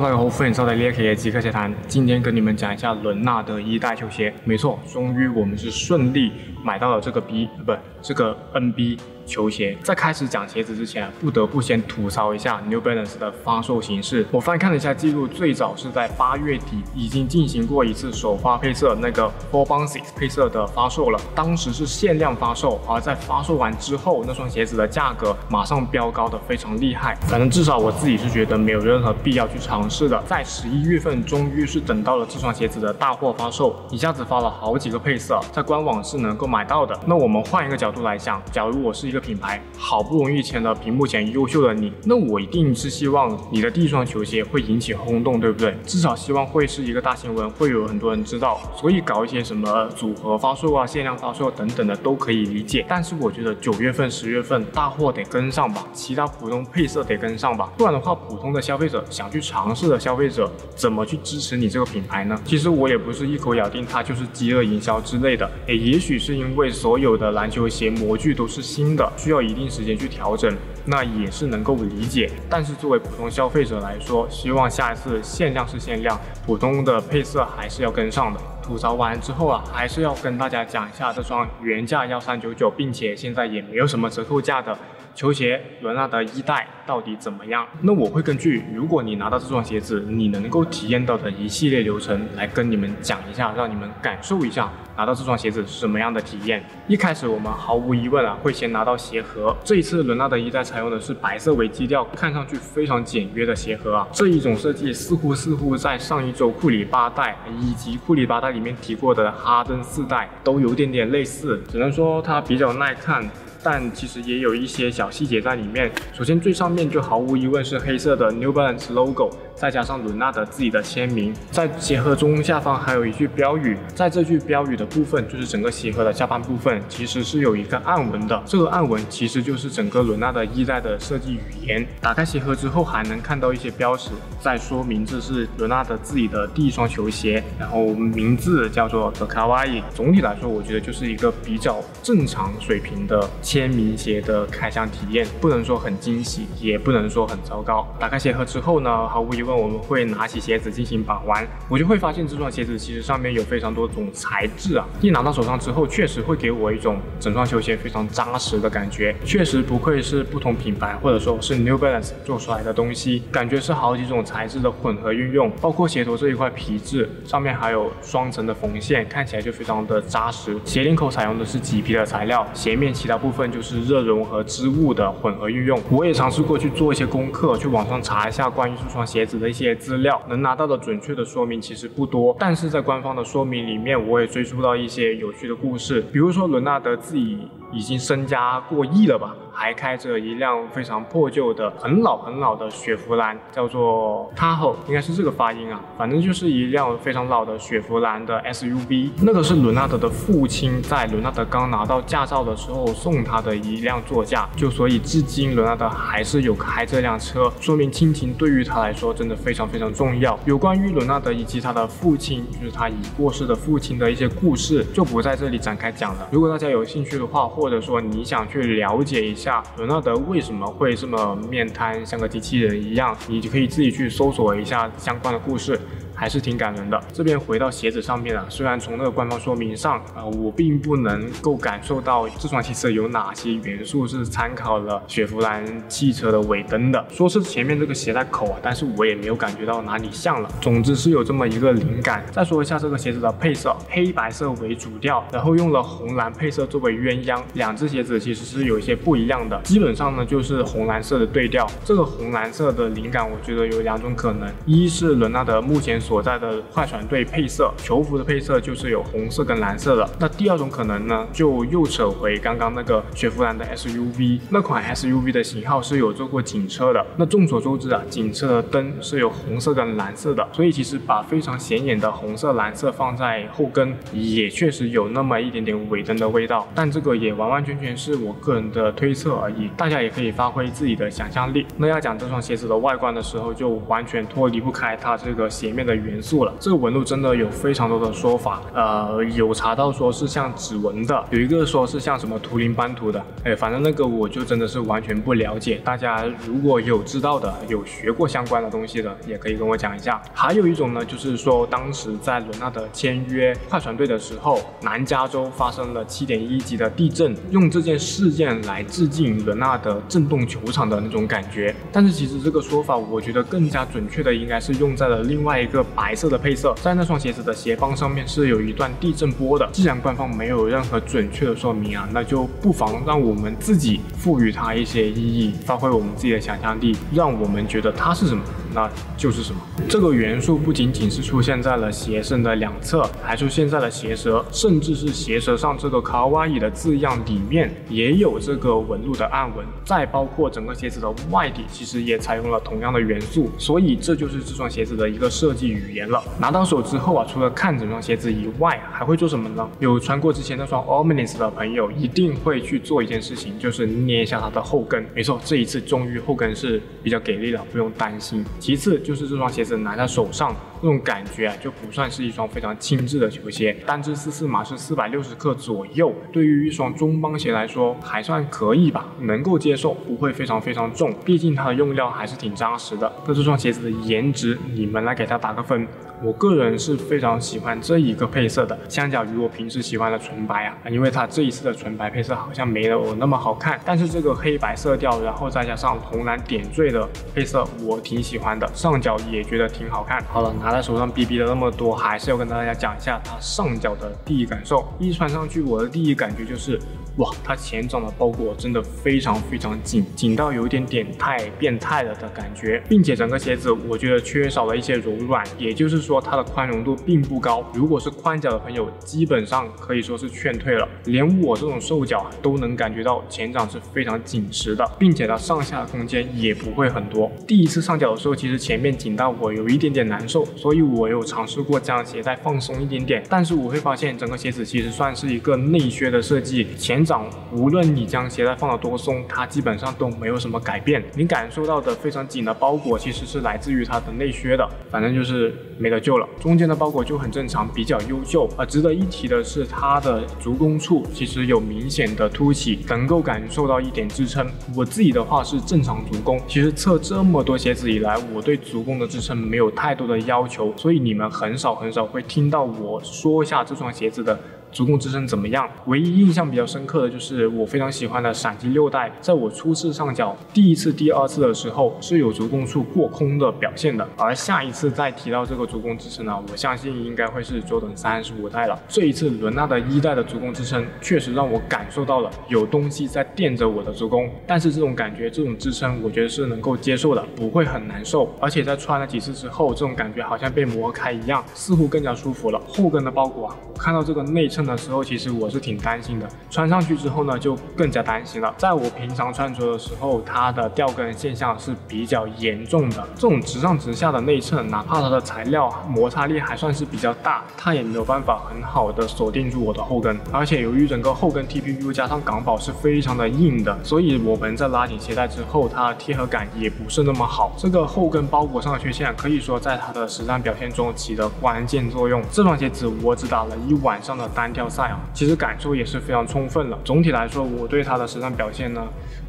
Hello，大家好，欢迎收看猎奇极客鞋谈。今天跟你们讲一下伦纳德一代球鞋。没错，终于我们是顺利买到了这个 B，不，这个 NB。球鞋在开始讲鞋子之前，不得不先吐槽一下 New Balance 的发售形式。我翻看了一下记录，最早是在八月底已经进行过一次首发配色那个 Four Bounces 配色的发售了，当时是限量发售。而在发售完之后，那双鞋子的价格马上飙高的非常厉害。反正至少我自己是觉得没有任何必要去尝试的。在十一月份，终于是等到了这双鞋子的大货发售，一下子发了好几个配色，在官网是能够买到的。那我们换一个角度来讲，假如我是一个品牌好不容易签了屏幕前优秀的你，那我一定是希望你的第一双球鞋会引起轰动，对不对？至少希望会是一个大新闻，会有很多人知道。所以搞一些什么组合发售啊、限量发售等等的都可以理解。但是我觉得九月份、十月份大货得跟上吧，其他普通配色得跟上吧，不然的话，普通的消费者想去尝试的消费者怎么去支持你这个品牌呢？其实我也不是一口咬定它就是饥饿营销之类的，也，也许是因为所有的篮球鞋模具都是新的，需要一定时间去调整，那也是能够理解。但是作为普通消费者来说，希望下一次限量是限量，普通的配色还是要跟上的。吐槽完之后啊，还是要跟大家讲一下这双原价幺三九九，并且现在也没有什么折扣价的球鞋伦纳德一代到底怎么样？那我会根据如果你拿到这双鞋子，你能够体验到的一系列流程来跟你们讲一下，让你们感受一下拿到这双鞋子是什么样的体验。一开始我们毫无疑问啊，会先拿到鞋盒。这一次伦纳德一代采用的是白色为基调，看上去非常简约的鞋盒啊。这一种设计似乎似乎在上一周库里八代以及库里八代里面提过的哈登四代都有点点类似，只能说它比较耐看。但其实也有一些小细节在里面。首先最上面就毫无疑问是黑色的 New Balance logo，再加上伦纳德自己的签名。在鞋盒中下方还有一句标语，在这句标语的部分，就是整个鞋盒的下半部分，其实是有一个暗纹的。这个暗纹其实就是整个伦纳德一代的设计语言。打开鞋盒之后，还能看到一些标识，在说明这是伦纳德自己的第一双球鞋，然后名字叫做 The Kawaii。总体来说，我觉得就是一个比较正常水平的。签名鞋的开箱体验不能说很惊喜，也不能说很糟糕。打开鞋盒之后呢，毫无疑问我们会拿起鞋子进行把玩，我就会发现这双鞋子其实上面有非常多种材质啊。一拿到手上之后，确实会给我一种整双球鞋非常扎实的感觉。确实不愧是不同品牌或者说是 New Balance 做出来的东西，感觉是好几种材质的混合运用，包括鞋头这一块皮质上面还有双层的缝线，看起来就非常的扎实。鞋领口采用的是麂皮的材料，鞋面其他部分。就是热熔和织物的混合运用，我也尝试过去做一些功课，去网上查一下关于这双鞋子的一些资料，能拿到的准确的说明其实不多，但是在官方的说明里面，我也追溯到一些有趣的故事，比如说伦纳德自己已经身家过亿了吧。还开着一辆非常破旧的、很老很老的雪佛兰，叫做 Tahoe，应该是这个发音啊。反正就是一辆非常老的雪佛兰的 SUV。那个是伦纳德的父亲在伦纳德刚拿到驾照的时候送他的一辆座驾，就所以至今伦纳德还是有开这辆车，说明亲情对于他来说真的非常非常重要。有关于伦纳德以及他的父亲，就是他已过世的父亲的一些故事，就不在这里展开讲了。如果大家有兴趣的话，或者说你想去了解一下。伦纳德为什么会这么面瘫，像个机器人一样？你就可以自己去搜索一下相关的故事。还是挺感人的。这边回到鞋子上面啊，虽然从那个官方说明上啊，我并不能够感受到这双汽车有哪些元素是参考了雪佛兰汽车的尾灯的。说是前面这个鞋带口啊，但是我也没有感觉到哪里像了。总之是有这么一个灵感。再说一下这个鞋子的配色，黑白色为主调，然后用了红蓝配色作为鸳鸯。两只鞋子其实是有一些不一样的，基本上呢就是红蓝色的对调。这个红蓝色的灵感，我觉得有两种可能，一是伦纳德目前。所在的快船队配色球服的配色就是有红色跟蓝色的。那第二种可能呢，就又扯回刚刚那个雪佛兰的 SUV，那款 SUV 的型号是有做过警车的。那众所周知啊，警车的灯是有红色跟蓝色的，所以其实把非常显眼的红色、蓝色放在后跟，也确实有那么一点点尾灯的味道。但这个也完完全全是我个人的推测而已，大家也可以发挥自己的想象力。那要讲这双鞋子的外观的时候，就完全脱离不开它这个鞋面的。元素了。这个纹路真的有非常多的说法，呃，有查到说是像指纹的，有一个说是像什么图灵斑图的，哎，反正那个我就真的是完全不了解。大家如果有知道的，有学过相关的东西的，也可以跟我讲一下。还有一种呢，就是说当时在伦纳德签约快船队的时候，南加州发生了七点一级的地震，用这件事件来致敬伦纳德震动球场的那种感觉。但是其实这个说法，我觉得更加准确的应该是用在了另外一个白色的配色，在那双鞋子的鞋帮上面是有一段地震波的。既然官方没有任何准确的说明啊，那就不妨让我们自己赋予它一些意义，发挥我们自己的想象力，让我们觉得它是什么。那就是什么？这个元素不仅仅是出现在了鞋身的两侧，还出现在了鞋舌，甚至是鞋舌上这个卡哇伊的字样里面也有这个纹路的暗纹。再包括整个鞋子的外底，其实也采用了同样的元素。所以这就是这双鞋子的一个设计语言了。拿到手之后啊，除了看整双鞋子以外，还会做什么呢？有穿过之前那双 Omnis 的朋友，一定会去做一件事情，就是捏一下它的后跟。没错，这一次终于后跟是比较给力了，不用担心。其次就是这双鞋子拿在手上那种感觉啊，就不算是一双非常轻质的球鞋。单只四四码是四百六十克左右，对于一双中帮鞋来说还算可以吧，能够接受，不会非常非常重。毕竟它的用料还是挺扎实的。那这双鞋子的颜值，你们来给它打个分。我个人是非常喜欢这一个配色的，相较于我平时喜欢的纯白啊，因为它这一次的纯白配色好像没有我那么好看。但是这个黑白色调，然后再加上红蓝点缀的配色，我挺喜欢的，上脚也觉得挺好看。好了，拿在手上逼逼了那么多，还是要跟大家讲一下它上脚的第一感受。一穿上去，我的第一感觉就是。哇，它前掌的包裹真的非常非常紧，紧到有一点点太变态了的感觉，并且整个鞋子我觉得缺少了一些柔软，也就是说它的宽容度并不高。如果是宽脚的朋友，基本上可以说是劝退了。连我这种瘦脚都能感觉到前掌是非常紧实的，并且它上下的空间也不会很多。第一次上脚的时候，其实前面紧到我有一点点难受，所以我有尝试过将鞋带放松一点点，但是我会发现整个鞋子其实算是一个内靴的设计，前。掌无论你将鞋带放得多松，它基本上都没有什么改变。你感受到的非常紧的包裹，其实是来自于它的内靴的。反正就是没得救了。中间的包裹就很正常，比较优秀。而值得一提的是，它的足弓处其实有明显的凸起，能够感受到一点支撑。我自己的话是正常足弓。其实测这么多鞋子以来，我对足弓的支撑没有太多的要求，所以你们很少很少会听到我说一下这双鞋子的。足弓支撑怎么样？唯一印象比较深刻的就是我非常喜欢的闪击六代，在我初次上脚第一次、第二次的时候是有足弓处过空的表现的。而下一次再提到这个足弓支撑呢，我相信应该会是佐等三十五代了。这一次伦纳的一代的足弓支撑确实让我感受到了有东西在垫着我的足弓，但是这种感觉、这种支撑，我觉得是能够接受的，不会很难受。而且在穿了几次之后，这种感觉好像被磨开一样，似乎更加舒服了。后跟的包裹啊，看到这个内衬衬。的时候，其实我是挺担心的。穿上去之后呢，就更加担心了。在我平常穿着的时候，它的掉跟现象是比较严重的。这种直上直下的内衬，哪怕它的材料摩擦力还算是比较大，它也没有办法很好的锁定住我的后跟。而且由于整个后跟 TPU 加上港宝是非常的硬的，所以我们在拉紧鞋带之后，它的贴合感也不是那么好。这个后跟包裹上的缺陷，可以说在它的实战表现中起了关键作用。这双鞋子我只打了一晚上的单。单挑赛啊，其实感受也是非常充分了。总体来说，我对它的实战表现呢，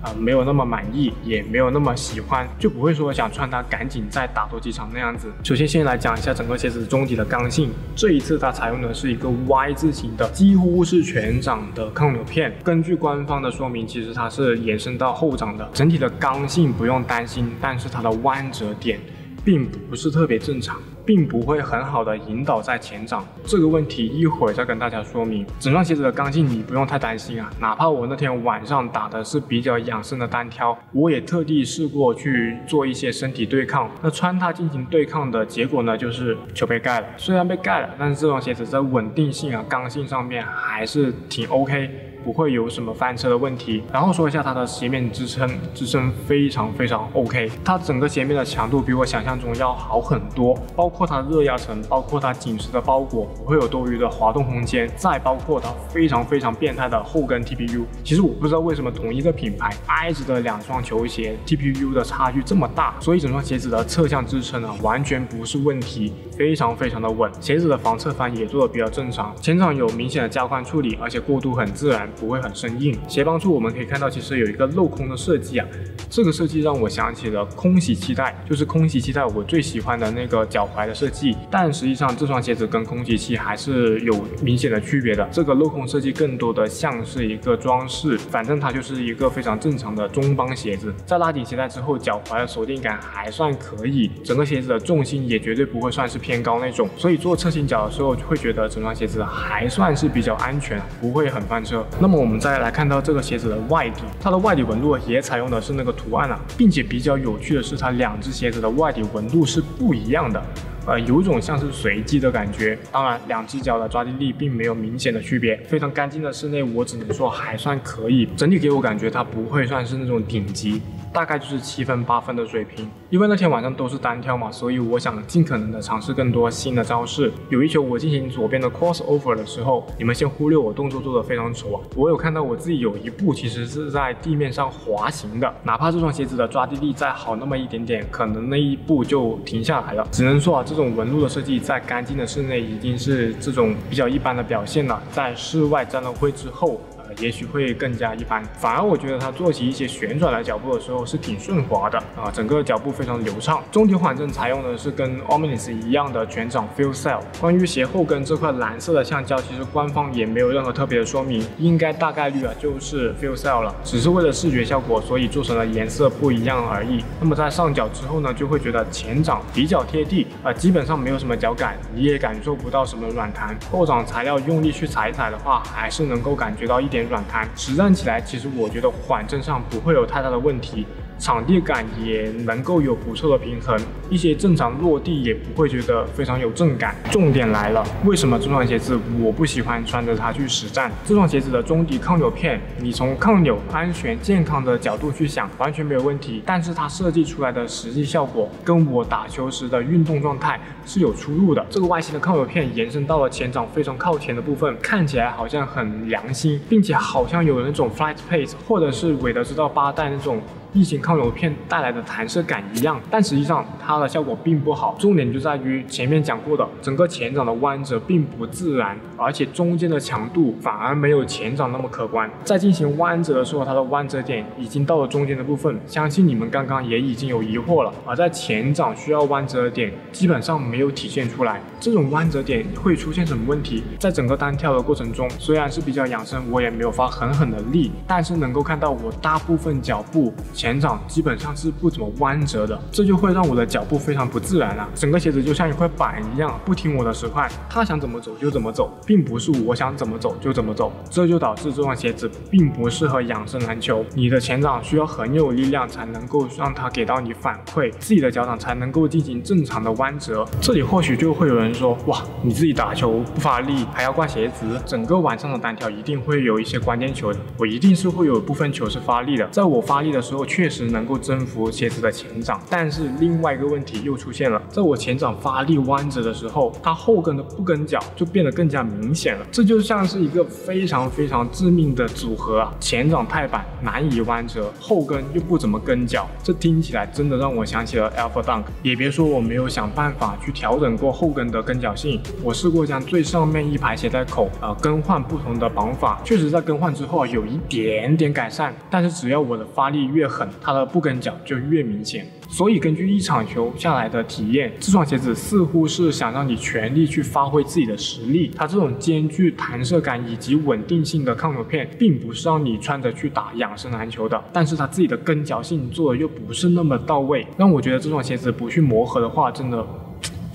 啊，没有那么满意，也没有那么喜欢，就不会说想穿它赶紧再打多几场那样子。首先，先来讲一下整个鞋子中底的刚性。这一次它采用的是一个 Y 字形的，几乎是全掌的抗扭片。根据官方的说明，其实它是延伸到后掌的，整体的刚性不用担心，但是它的弯折点。并不是特别正常，并不会很好的引导在前掌这个问题，一会儿再跟大家说明。整双鞋子的刚性你不用太担心啊，哪怕我那天晚上打的是比较养生的单挑，我也特地试过去做一些身体对抗。那穿它进行对抗的结果呢，就是球被盖了。虽然被盖了，但是这双鞋子在稳定性啊、刚性上面还是挺 OK。不会有什么翻车的问题。然后说一下它的鞋面支撑，支撑非常非常 OK，它整个鞋面的强度比我想象中要好很多，包括它热压层，包括它紧实的包裹，不会有多余的滑动空间，再包括它非常非常变态的后跟 TPU。其实我不知道为什么同一个品牌挨着的两双球鞋 TPU 的差距这么大，所以整双鞋子的侧向支撑啊完全不是问题，非常非常的稳。鞋子的防侧翻也做的比较正常，前掌有明显的加宽处理，而且过渡很自然，不会很生硬。鞋帮处我们可以看到，其实有一个镂空的设计啊，这个设计让我想起了空袭期待，就是空袭期待我最喜欢的那个脚踝的设计。但实际上这双鞋子跟空袭期还是有明显的区别的，这个镂空设计更多的像是一个装饰，反正它就是一个非常正常的中帮鞋子。在拉紧鞋带之后，脚踝的锁定感还算可以，整个鞋子的重心也绝对不会算是偏高那种，所以做侧倾脚的时候会觉得整双鞋子还算是比较安全，不会很翻车。那么我们再来看到这个鞋子的外底，它的外底纹路也采用的是那个图案啊，并且比较有趣的是，它两只鞋子的外底纹路是不一样的。呃，有种像是随机的感觉。当然，两只脚的抓地力并没有明显的区别。非常干净的室内，我只能说还算可以。整体给我感觉它不会算是那种顶级。大概就是七分八分的水平，因为那天晚上都是单挑嘛，所以我想尽可能的尝试更多新的招式。有一球我进行左边的 crossover 的时候，你们先忽略我动作做的非常丑啊，我有看到我自己有一步其实是在地面上滑行的，哪怕这双鞋子的抓地力再好那么一点点，可能那一步就停下来了。只能说啊，这种纹路的设计在干净的室内已经是这种比较一般的表现了，在室外沾了灰之后。也许会更加一般，反而我觉得它做起一些旋转来脚步的时候是挺顺滑的啊，整个脚步非常流畅。中底缓震采用的是跟 Omnis 一样的全掌 Feel Cell。关于鞋后跟这块蓝色的橡胶，其实官方也没有任何特别的说明，应该大概率啊就是 Feel Cell 了，只是为了视觉效果，所以做成了颜色不一样而已。那么在上脚之后呢，就会觉得前掌比较贴地啊，基本上没有什么脚感，你也感受不到什么软弹。后掌材料用力去踩一踩的话，还是能够感觉到一点。软弹实战起来，其实我觉得缓震上不会有太大的问题。场地感也能够有不错的平衡，一些正常落地也不会觉得非常有震感。重点来了，为什么这双鞋子我不喜欢穿着它去实战？这双鞋子的中底抗扭片，你从抗扭、安全、健康的角度去想，完全没有问题。但是它设计出来的实际效果，跟我打球时的运动状态是有出入的。这个外形的抗扭片延伸到了前掌非常靠前的部分，看起来好像很良心，并且好像有那种 flight pace，或者是韦德之道八代那种。异形抗扭片带来的弹射感一样，但实际上它的效果并不好。重点就在于前面讲过的，整个前掌的弯折并不自然，而且中间的强度反而没有前掌那么可观。在进行弯折的时候，它的弯折点已经到了中间的部分，相信你们刚刚也已经有疑惑了。而在前掌需要弯折的点基本上没有体现出来，这种弯折点会出现什么问题？在整个单跳的过程中，虽然是比较养生，我也没有发狠狠的力，但是能够看到我大部分脚步。前掌基本上是不怎么弯折的，这就会让我的脚步非常不自然啊！整个鞋子就像一块板一样，不听我的使唤，它想怎么走就怎么走，并不是我想怎么走就怎么走，这就导致这双鞋子并不适合养生篮球。你的前掌需要很有力量才能够让它给到你反馈，自己的脚掌才能够进行正常的弯折。这里或许就会有人说，哇，你自己打球不发力还要挂鞋子？整个晚上的单挑一定会有一些关键球的，我一定是会有部分球是发力的，在我发力的时候。确实能够征服鞋子的前掌，但是另外一个问题又出现了，在我前掌发力弯折的时候，它后跟的不跟脚就变得更加明显了。这就像是一个非常非常致命的组合啊！前掌太板难以弯折，后跟又不怎么跟脚，这听起来真的让我想起了 Alpha Dunk。也别说我没有想办法去调整过后跟的跟脚性，我试过将最上面一排鞋带口啊更换不同的绑法，确实在更换之后有一点点改善，但是只要我的发力越狠。它的不跟脚就越明显，所以根据一场球下来的体验，这双鞋子似乎是想让你全力去发挥自己的实力。它这种兼具弹射感以及稳定性的抗扭片，并不是让你穿着去打养生篮球的。但是它自己的跟脚性做的又不是那么到位，让我觉得这双鞋子不去磨合的话，真的。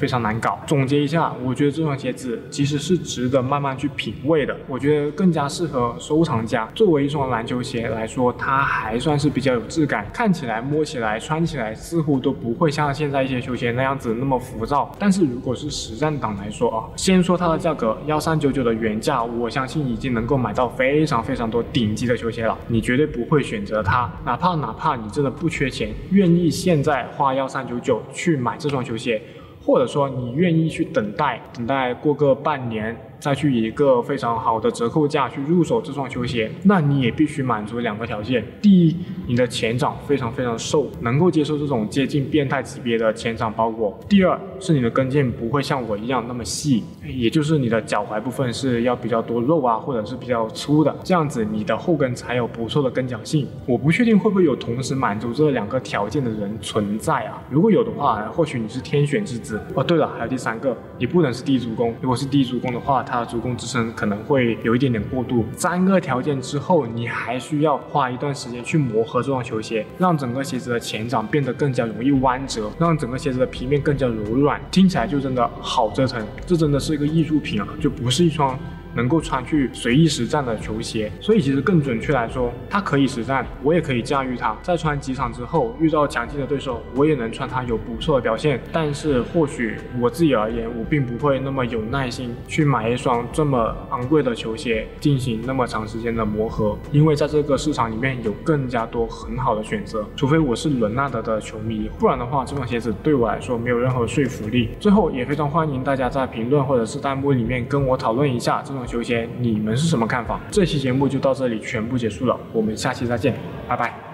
非常难搞。总结一下，我觉得这双鞋子其实是值得慢慢去品味的。我觉得更加适合收藏家。作为一双篮球鞋来说，它还算是比较有质感，看起来、摸起来、穿起来似乎都不会像现在一些球鞋那样子那么浮躁。但是如果是实战党来说啊，先说它的价格，幺三九九的原价，我相信已经能够买到非常非常多顶级的球鞋了。你绝对不会选择它，哪怕哪怕你真的不缺钱，愿意现在花幺三九九去买这双球鞋，或者说你愿意去等待，等待过个半年。再去以一个非常好的折扣价去入手这双球鞋，那你也必须满足两个条件：第一，你的前掌非常非常瘦，能够接受这种接近变态级别的前掌包裹；第二，是你的跟腱不会像我一样那么细，也就是你的脚踝部分是要比较多肉啊，或者是比较粗的，这样子你的后跟才有不错的跟脚性。我不确定会不会有同时满足这两个条件的人存在啊？如果有的话，或许你是天选之子。哦，对了，还有第三个，你不能是低足弓，如果是低足弓的话，它它的足弓支撑可能会有一点点过度。三个条件之后，你还需要花一段时间去磨合这双球鞋，让整个鞋子的前掌变得更加容易弯折，让整个鞋子的皮面更加柔软，听起来就真的好折腾。这真的是一个艺术品啊，就不是一双。能够穿去随意实战的球鞋，所以其实更准确来说，它可以实战，我也可以驾驭它。在穿几场之后，遇到强劲的对手，我也能穿它有不错的表现。但是或许我自己而言，我并不会那么有耐心去买一双这么昂贵的球鞋进行那么长时间的磨合，因为在这个市场里面有更加多很好的选择。除非我是伦纳德的球迷，不然的话，这双鞋子对我来说没有任何说服力。最后也非常欢迎大家在评论或者是弹幕里面跟我讨论一下这种。修仙，你们是什么看法？这期节目就到这里全部结束了，我们下期再见，拜拜。